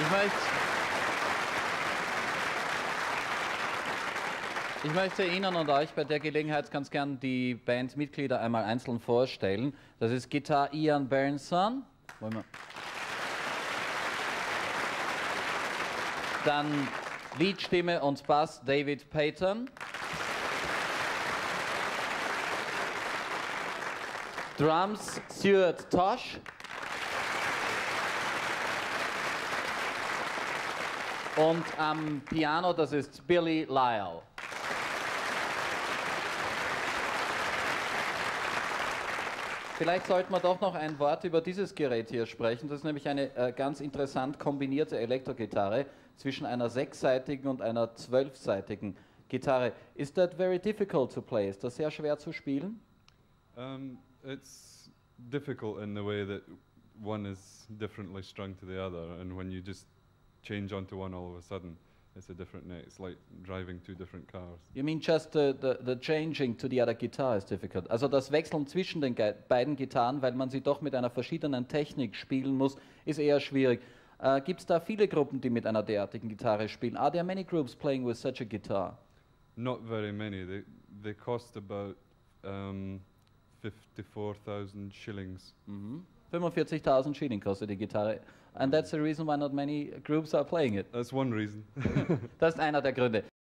Ich möchte, ich möchte Ihnen und euch bei der Gelegenheit ganz gern die Bandmitglieder einmal einzeln vorstellen. Das ist Gitarre Ian wir Dann Leadstimme und Bass David Payton. Drums Stuart Tosh. Und am Piano, das ist Billy Lyle. Vielleicht sollten wir doch noch ein Wort über dieses Gerät hier sprechen. Das ist nämlich eine äh, ganz interessant kombinierte Elektrogitarre zwischen einer sechsseitigen und einer zwölfseitigen Gitarre. Is that very difficult to play? Ist das sehr schwer zu spielen? Um, it's difficult in the way that one is differently strung to the other, and when you just change onto one all of a sudden, it's a different note. It's like driving two different cars. You mean just the, the, the changing to the other guitar is difficult? Also das Wechseln zwischen den beiden Gitarren, weil man sie doch mit einer verschiedenen Technik spielen muss, ist eher schwierig. Uh, Gibt es da viele Gruppen, die mit einer derartigen Gitarre spielen? Are there many groups playing with such a guitar? Not very many. They, they cost about um, 54,000 shillings. Mhm. 45.000 Schilling kostet die Gitarre. And that's the reason why not many groups are playing it. That's one reason. das ist einer der Gründe.